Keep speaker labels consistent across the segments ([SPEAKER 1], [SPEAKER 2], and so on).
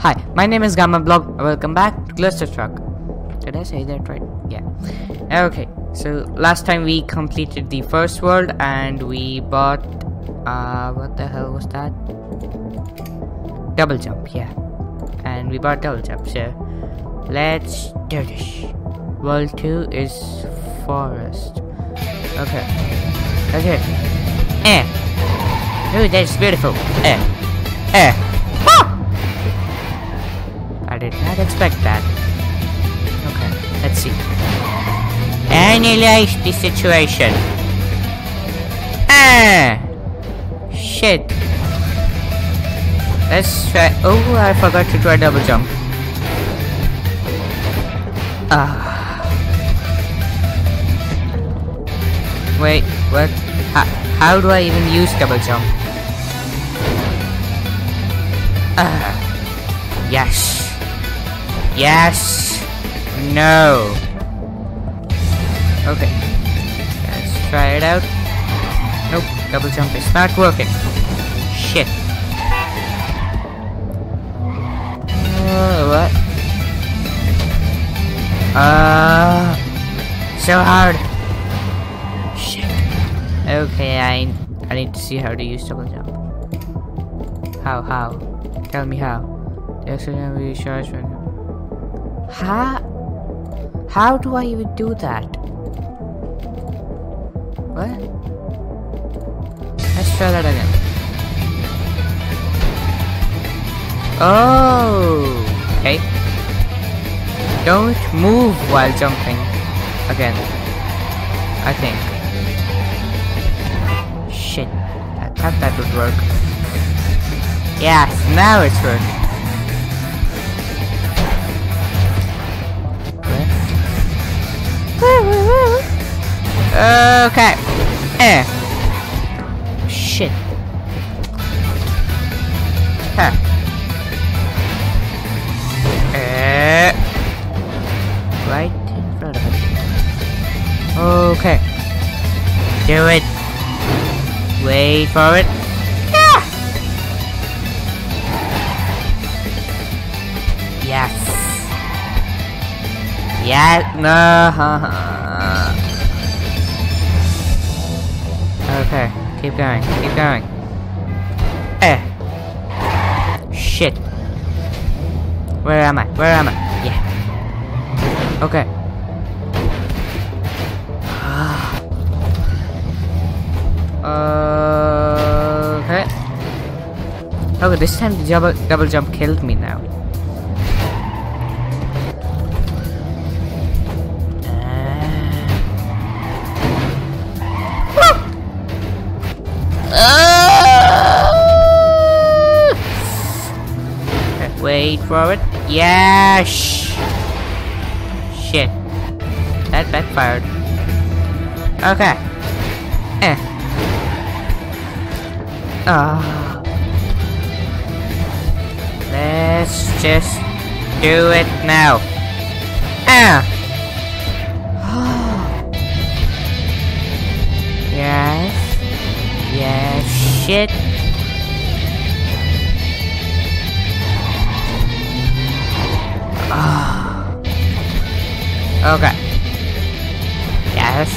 [SPEAKER 1] Hi, my name is Gamablob. Welcome back to ClusterTruck. Did I say that right? Yeah. Okay, so last time we completed the first world and we bought. Uh, what the hell was that? Double jump, yeah. And we bought double jump, so let's do this. World 2 is forest. Okay. That's it. Eh. Ooh, that's beautiful. Eh. Eh. Did not expect that. Okay, let's see. Analyze the situation. Ah! Shit. Let's try. Oh, I forgot to try double jump. Ah. Wait, what? How do I even use double jump? Ah. Yes. Yes. No. Okay. Let's try it out. Nope, double jump is not working. Shit. Uh, what? Uh, so hard. Shit. Okay, I I need to see how to use double jump. How? How? Tell me how. The accident will be charged when. How? How do I even do that? What? Let's try that again. Oh, okay. Don't move while jumping. Again. I think. Shit. I thought that would work. Yes, now it's working. Okay. Eh. Shit. Huh. Eh. Right in front of it. Okay. Do it. Wait for it. Yeah. No. Okay, keep going, keep going. Eh. Shit. Where am I? Where am I? Yeah. Okay. okay. Okay, this time the double, double jump killed me now. Wait for it. Yes. Shit. That backfired. Okay. Eh. Ah. Let's just do it now. Ah. Shit. Ah. Okay. Yes.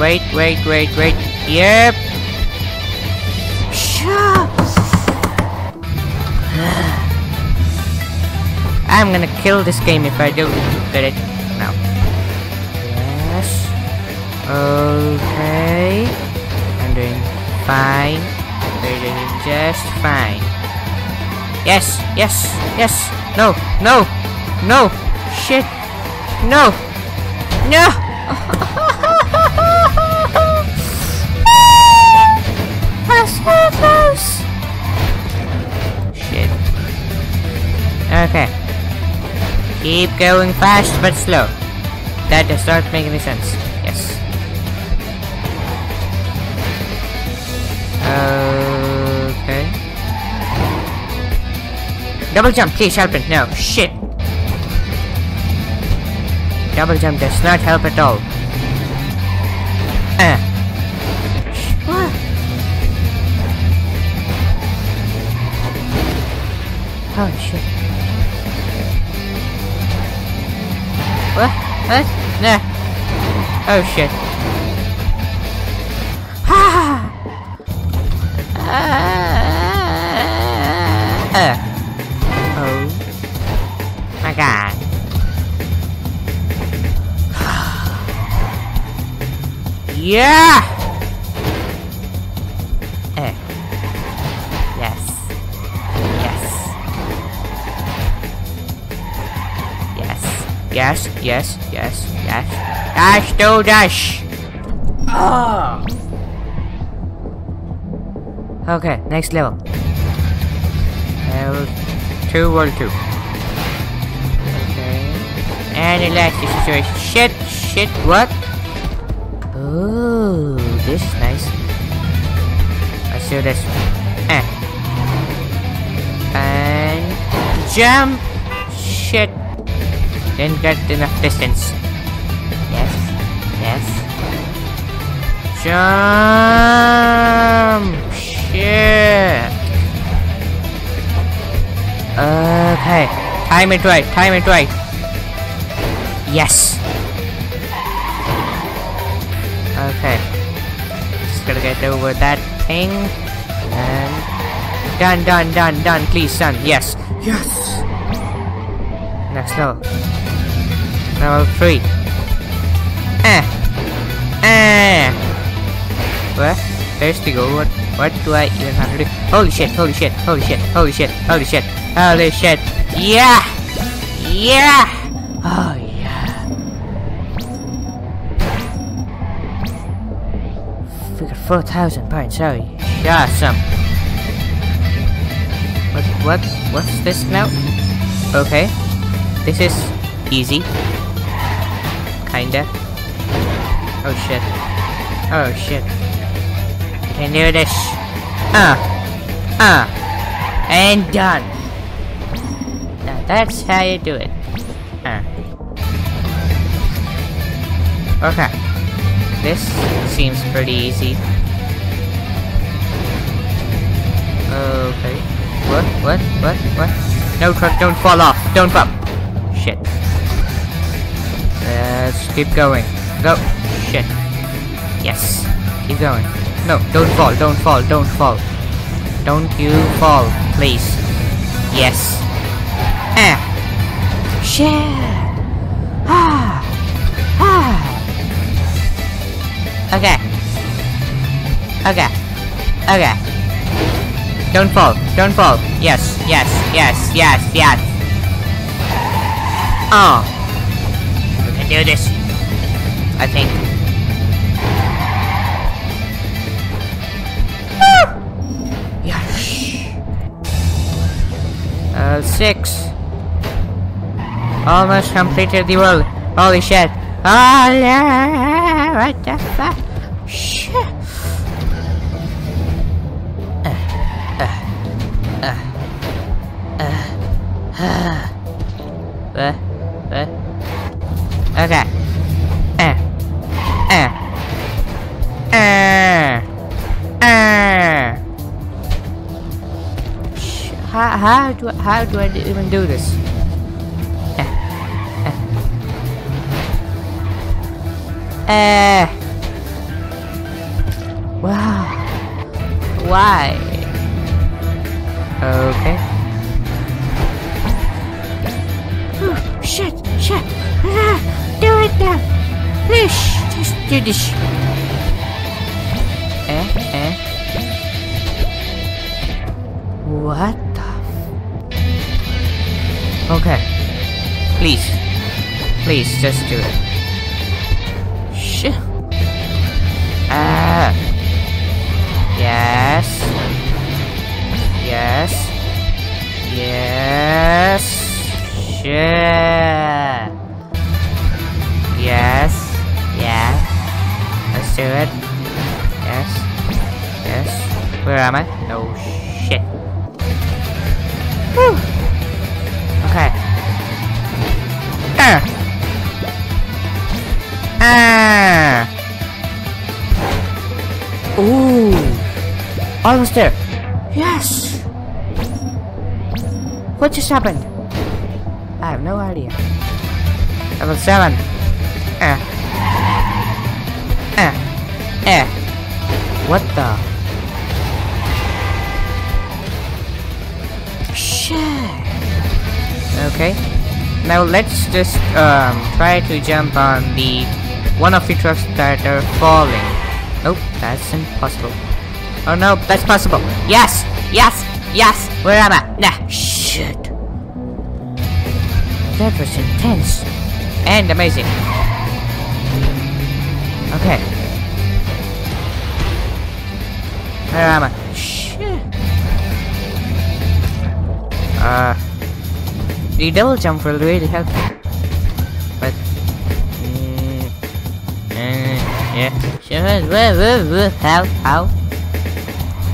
[SPEAKER 1] Wait, wait, wait, wait. Yep. I'm gonna kill this game if I don't get it now. Yes. Okay. I'm doing fine. Doing just fine. Yes, yes, yes. No, no, no. Shit. No! No! so close! Shit. Okay. Keep going fast but slow. That does not make any sense. Okay. Double jump, please help it. No. Shit. Double jump does not help at all. Uh. What? Oh shit. What? What? Nah. Oh shit. Uh. oh my god. yeah! Uh. Yes. Yes. Yes. Yes, yes, yes, yes. Dash, do dash! Oh! Okay, next level. Level 2, world 2. Okay. And the situation. Shit, shit, what? Oh, this is nice. Let's do this. Eh. And jump. Shit. Didn't get enough distance. Yes. Yes. Jump. Time it right. Time it right. Yes. Okay. Just gotta get over that thing. And done, done, done, done. Please, son. Yes. Yes. Next level. Level three. Eh. Eh. What? Where's the goal. What? What do I even have to do? Holy shit! Holy shit! Holy shit! Holy shit! Holy shit! Holy shit! Yeah! Yeah! Oh yeah! We got four thousand points. Oh, awesome! What? What? What's this now? Okay, this is easy. Kinda. Oh shit! Oh shit! I can do this. Uh, uh, and done. That's how you do it. Okay. This seems pretty easy. Okay. What? What? What? What? No, truck, don't fall off. Don't fall. Shit. Let's keep going. Go. Shit. Yes. Keep going. No, don't fall, don't fall, don't fall. Don't you fall, please. Yes. Ah. Shit. Ah. Ah. Okay. Okay. Okay. Don't fall, don't fall. Yes, yes, yes, yes, yes. Oh. We can do this. I think. Uh, six. Almost completed the world. Holy shit. Oh, yeah. What the fuck? Shit. Uh, uh. Okay. Uh. Uh. Uh. Uh. How, how do how do I even do this? Uh. Wow. Why? Okay. shit, shit. Ah, do it now. Please, just do this. Eh, eh. What the? f- Okay. Please. Please, just do it. Ah. Yes. Yes. Yes. Shit. Yes. Yeah. Let's do it. Yes. Yes. Where am I? Oh shit. Whew. Okay. Ah. Ah. Ooh. Almost there. Yes. What just happened? I have no idea. Level 7. Eh. Eh. Eh. What the? Shit. Okay. Now let's just um try to jump on the one of the trucks that are falling. That's impossible. Oh no, that's possible. Yes! Yes! Yes! Where am I? Nah, shit. That was intense. And amazing. Okay. Where am I? Shit. Uh, the double jump will really help. Yeah. How? How?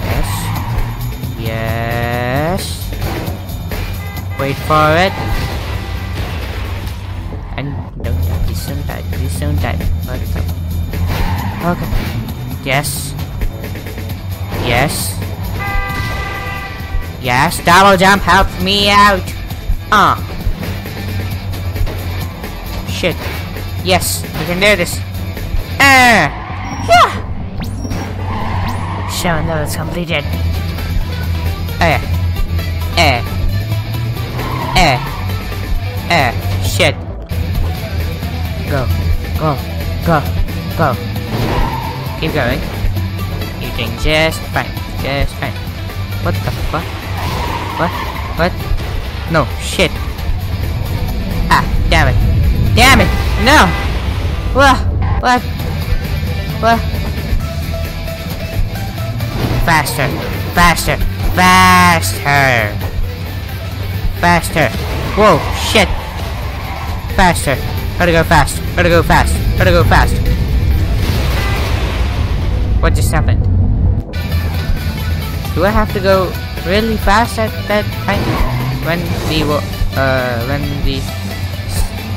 [SPEAKER 1] Yes. Yes. Wait for it. And don't die. Please don't die. Please don't die. Okay. Yes. Yes. Yes. Double jump helps me out. Ah. Shit. Yes. We can do this. Ah. Yeah. Seven levels completed. Eh. Eh. Eh. Eh. Shit. Go. Go. Go. Go. Keep going. You're doing just fine. Just fine. What the fuck? What? What? No. Shit. Ah. Damn it. Damn it. No. What? What? Faster. Faster. Faster. Faster. Whoa. Shit. Faster. Gotta go fast. Gotta go fast. Gotta go fast. What just happened? Do I have to go really fast at that time? When the uh when the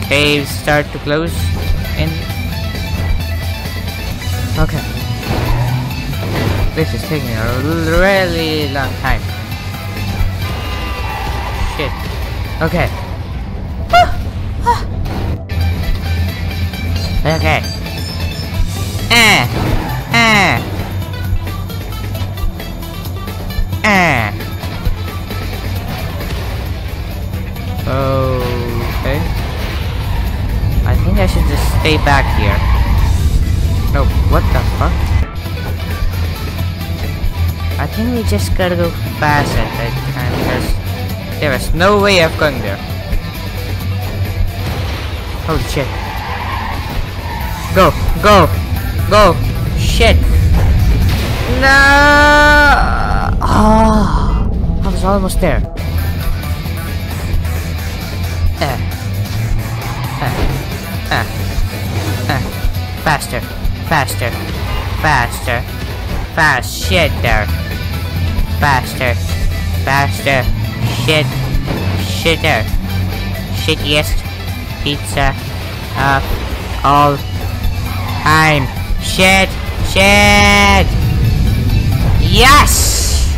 [SPEAKER 1] caves start to close? Okay. This is taking a really long time. Shit. Okay. Okay. Eh. Eh. Eh. Okay. I think I should just stay back here. What the fuck? I think we just gotta go fast at that time because there is no way of going there. Holy shit. Go, go, go. Shit. No. Oh, I was almost there. Uh, uh, uh, uh. Faster, faster, faster, fast. Shit there. Faster, faster. Shit, shit there. Shittiest pizza of all time. Shit, shit. Yes.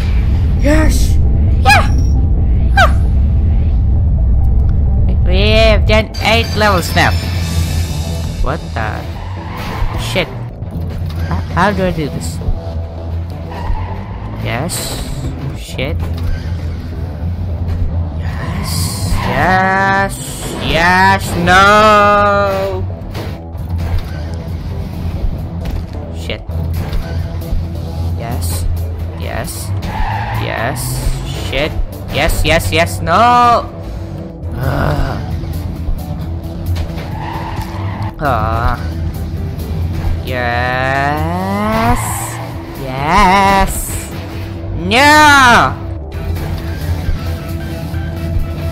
[SPEAKER 1] Yes. Yeah. Huh. We have done eight levels now. What the? How, do I do this? Yes. Shit. Yes. Yes. Yes. No. Shit. Yes. Yes. Yes. Shit. Yes, yes, yes. No. Ah. Yes. Yes. No.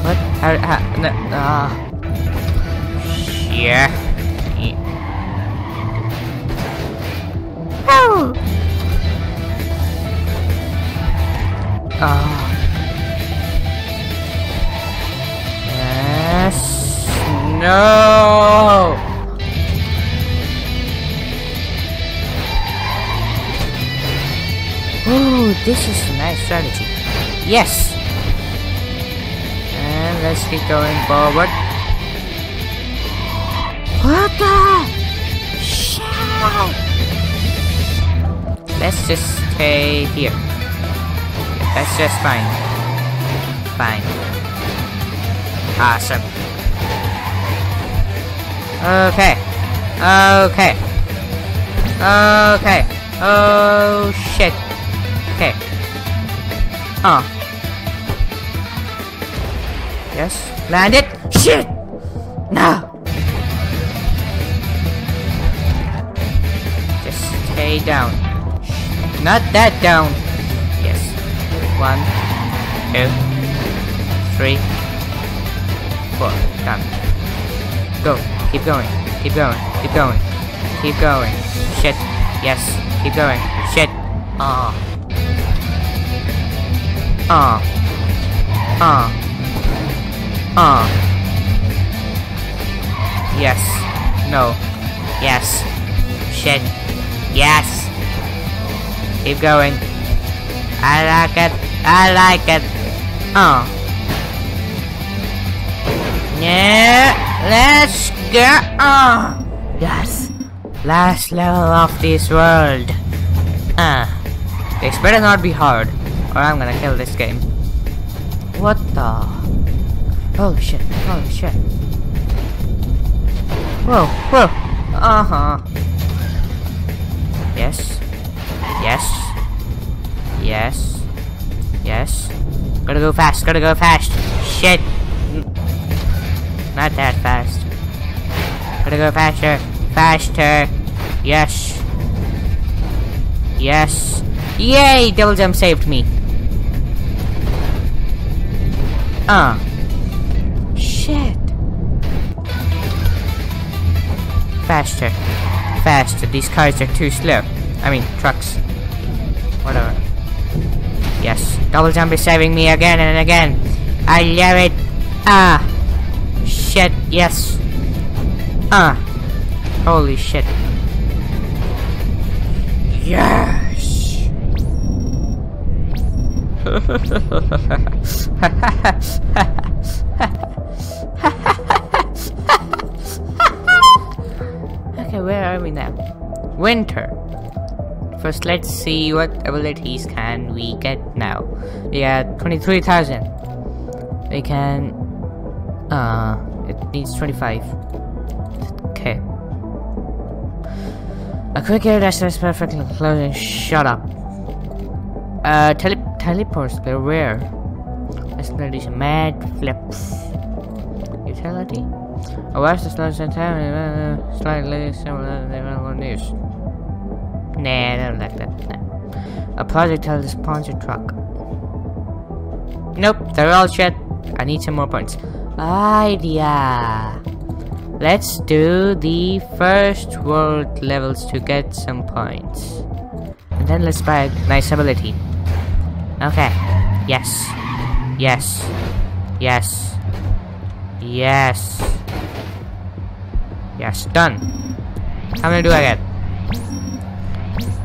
[SPEAKER 1] What? How? how no. Ah. Yeah. Ye- Oh. Yes. No. This is a nice strategy. Yes. And let's keep going forward. What the? Shit! Let's just stay here. That's just fine. Fine. Awesome. Okay. Okay. Okay. Oh shit. Okay. Oh. Yes. Land it. Shit. No. Just stay down. Not that down. Yes. One, two, three, four. Done. Go. Keep going. Keep going. Keep going. Keep going. Shit. Yes. Keep going. Shit. Ah. Ah. Ah. Ah. Yes. No. Yes. Shit. Yes. Keep going. I like it. I like it. Oh. Yeah. Let's go. Oh. Yes. Last level of this world. Ah. This better not be hard, or I'm gonna kill this game. What the? Holy shit. Holy shit. Whoa. Whoa. Uh-huh. Yes. Yes. Yes. Yes. Gotta go fast. Gotta go fast. Shit. Not that fast. Gotta go faster. Faster. Yes. Yes. Yay! Double jump saved me. Ah. Uh. Shit. Faster. Faster. These cars are too slow. I mean, trucks. Whatever. Yes. Double jump is saving me again and again. I love it. Ah. Shit. Yes. Ah. Holy shit. Yes. okay, where are we now? Winter. First, let's see what abilities can we get now. We got 23,000. We can... Uh, it needs 25. Okay. A quick air dash is perfectly closing. Shut up. Uh, tele teleports, but where? Let's mad flips. Utility? A watch the slow time uh, slightly similar to the news. Nah, I don't like that. Nah. A projectile to sponsor truck. Nope, they're all shit. I need some more points. Idea. Let's do the first world levels to get some points. And then let's buy a nice ability. Okay. Yes. Yes. Yes. Yes. Yes. Done. How many do I get?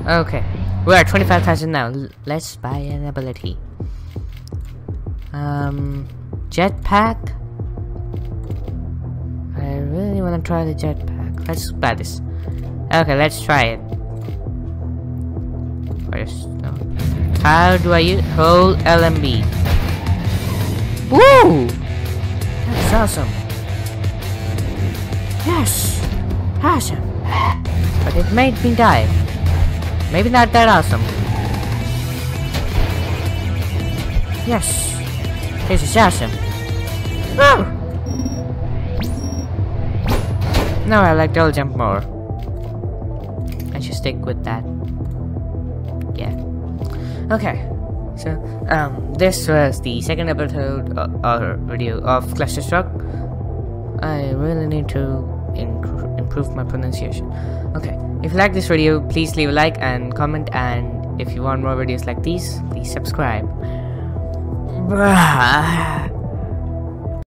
[SPEAKER 1] Okay. We're at 25,000 now. Let's buy an ability. Um, jetpack. I really want to try the jetpack. Let's buy this. Okay, let's try it. First, no. How do I use LMB? Woo! That's awesome. Yes, awesome. But it made me die. Maybe not that awesome. Yes. This is awesome. Woo! No, I like double jump more. I should stick with that. Okay. So, um, this was the second episode uh, or video of ClusterTruck. I really need to improve my pronunciation. Okay, if you like this video, please leave a like and comment and if you want more videos like these, please subscribe.